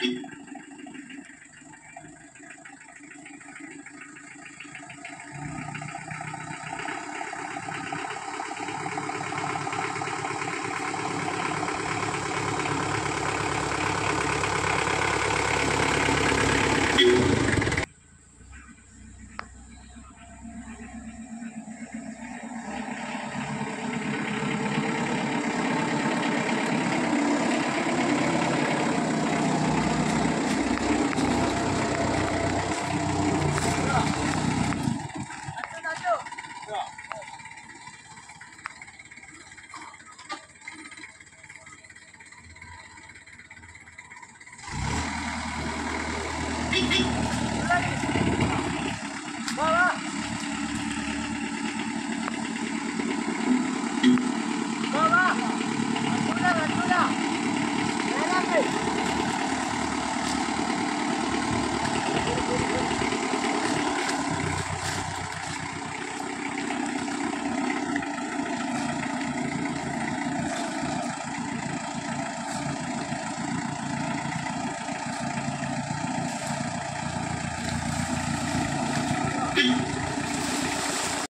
Hey, anything.